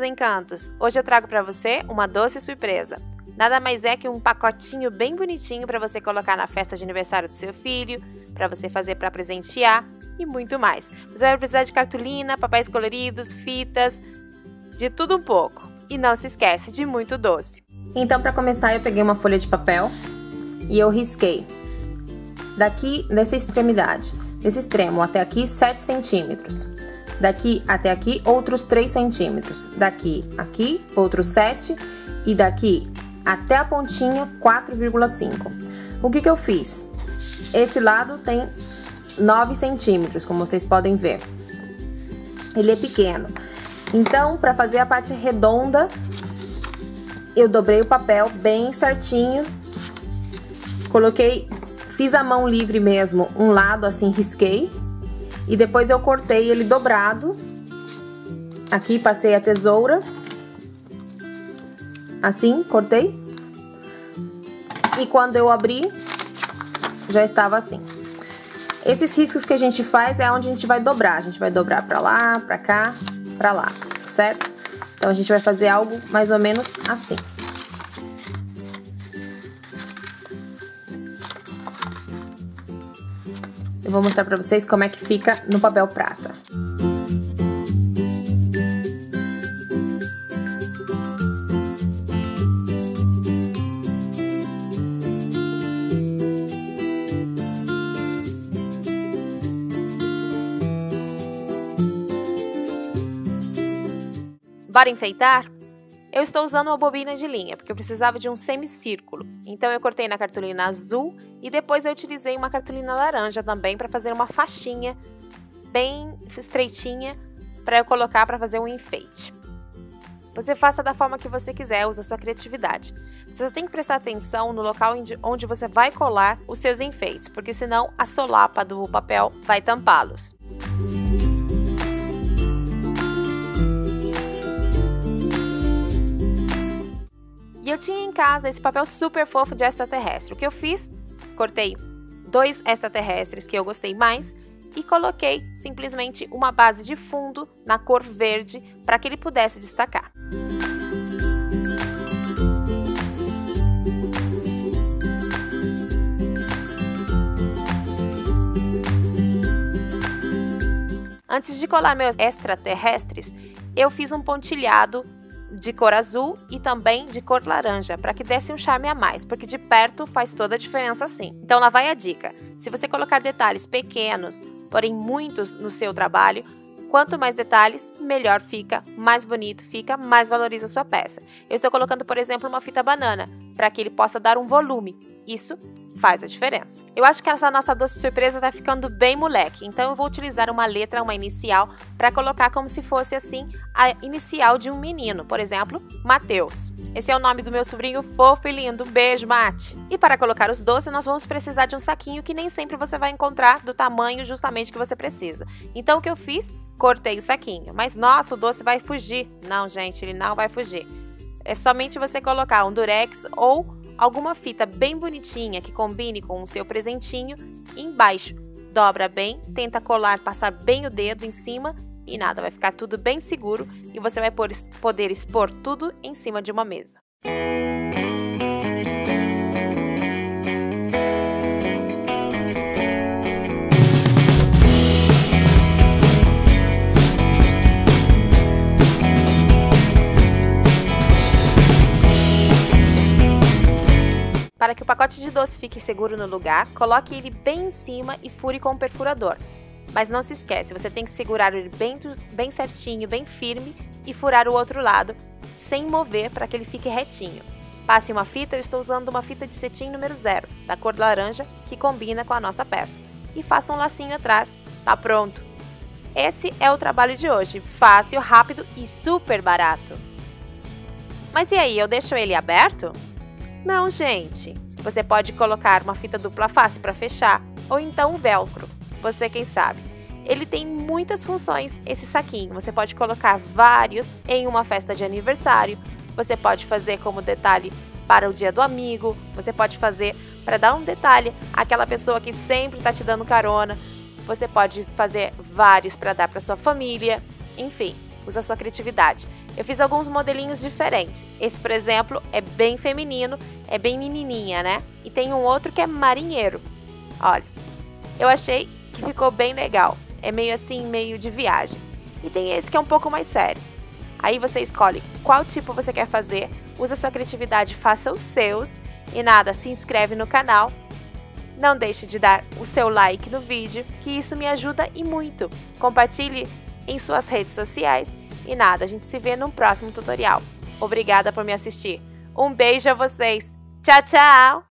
meus encantos! Hoje eu trago para você uma doce surpresa. Nada mais é que um pacotinho bem bonitinho para você colocar na festa de aniversário do seu filho, para você fazer para presentear e muito mais. Você vai precisar de cartolina, papéis coloridos, fitas, de tudo um pouco. E não se esquece de muito doce. Então, para começar, eu peguei uma folha de papel e eu risquei daqui nessa extremidade, desse extremo até aqui 7 centímetros. Daqui até aqui, outros 3 centímetros. Daqui, aqui, outros 7. E daqui até a pontinha, 4,5. O que que eu fiz? Esse lado tem 9 centímetros, como vocês podem ver. Ele é pequeno. Então, para fazer a parte redonda, eu dobrei o papel bem certinho. Coloquei, fiz a mão livre mesmo, um lado assim, risquei. E depois eu cortei ele dobrado. Aqui passei a tesoura. Assim, cortei. E quando eu abri, já estava assim. Esses riscos que a gente faz é onde a gente vai dobrar. A gente vai dobrar pra lá, pra cá, pra lá, certo? Então, a gente vai fazer algo mais ou menos assim. Eu vou mostrar pra vocês como é que fica no papel prata. Bora enfeitar? Eu estou usando uma bobina de linha, porque eu precisava de um semicírculo. Então eu cortei na cartolina azul e depois eu utilizei uma cartolina laranja também para fazer uma faixinha bem estreitinha para eu colocar para fazer um enfeite. Você faça da forma que você quiser, usa sua criatividade. Você só tem que prestar atenção no local onde você vai colar os seus enfeites, porque senão a solapa do papel vai tampá-los. E eu tinha em casa esse papel super fofo de extraterrestre. O que eu fiz? Cortei dois extraterrestres que eu gostei mais e coloquei simplesmente uma base de fundo na cor verde para que ele pudesse destacar. Antes de colar meus extraterrestres, eu fiz um pontilhado de cor azul e também de cor laranja, para que desse um charme a mais, porque de perto faz toda a diferença sim. Então lá vai a dica. Se você colocar detalhes pequenos, porém muitos no seu trabalho, quanto mais detalhes, melhor fica, mais bonito fica, mais valoriza a sua peça. Eu estou colocando, por exemplo, uma fita banana, para que ele possa dar um volume. Isso faz a diferença. Eu acho que essa nossa doce surpresa tá ficando bem moleque, então eu vou utilizar uma letra, uma inicial, para colocar como se fosse assim a inicial de um menino, por exemplo, Mateus. Esse é o nome do meu sobrinho fofo e lindo. Um beijo, Mate. E para colocar os doces, nós vamos precisar de um saquinho que nem sempre você vai encontrar do tamanho justamente que você precisa. Então o que eu fiz? Cortei o saquinho. Mas nossa, o doce vai fugir. Não, gente, ele não vai fugir. É somente você colocar um durex ou alguma fita bem bonitinha que combine com o seu presentinho embaixo. Dobra bem, tenta colar, passar bem o dedo em cima e nada, vai ficar tudo bem seguro e você vai poder expor tudo em cima de uma mesa. Para que o pacote de doce fique seguro no lugar, coloque ele bem em cima e fure com o perfurador. Mas não se esquece, você tem que segurar ele bem, bem certinho, bem firme e furar o outro lado, sem mover para que ele fique retinho. Passe uma fita, eu estou usando uma fita de cetim número 0, da cor laranja, que combina com a nossa peça. E faça um lacinho atrás, tá pronto! Esse é o trabalho de hoje, fácil, rápido e super barato. Mas e aí, eu deixo ele aberto? Não, gente. Você pode colocar uma fita dupla face para fechar ou então um velcro. Você quem sabe. Ele tem muitas funções, esse saquinho. Você pode colocar vários em uma festa de aniversário. Você pode fazer como detalhe para o dia do amigo. Você pode fazer para dar um detalhe àquela pessoa que sempre está te dando carona. Você pode fazer vários para dar para sua família. Enfim, usa sua criatividade. Eu fiz alguns modelinhos diferentes. Esse, por exemplo, é bem feminino, é bem menininha, né? E tem um outro que é marinheiro. Olha, eu achei que ficou bem legal. É meio assim, meio de viagem. E tem esse que é um pouco mais sério. Aí você escolhe qual tipo você quer fazer, usa sua criatividade, faça os seus. E nada, se inscreve no canal. Não deixe de dar o seu like no vídeo, que isso me ajuda e muito. Compartilhe em suas redes sociais. E nada, a gente se vê no próximo tutorial. Obrigada por me assistir. Um beijo a vocês. Tchau, tchau!